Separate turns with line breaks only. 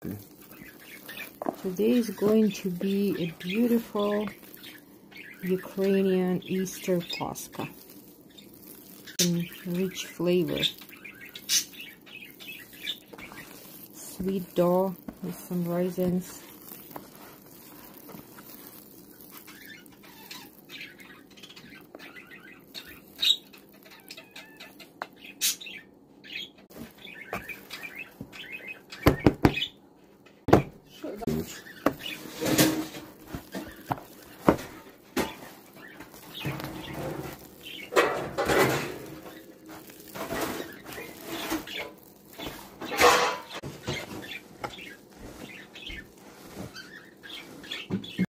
Today is going to be a beautiful Ukrainian Easter Pascha in rich flavor. Sweet dough with some raisins よし!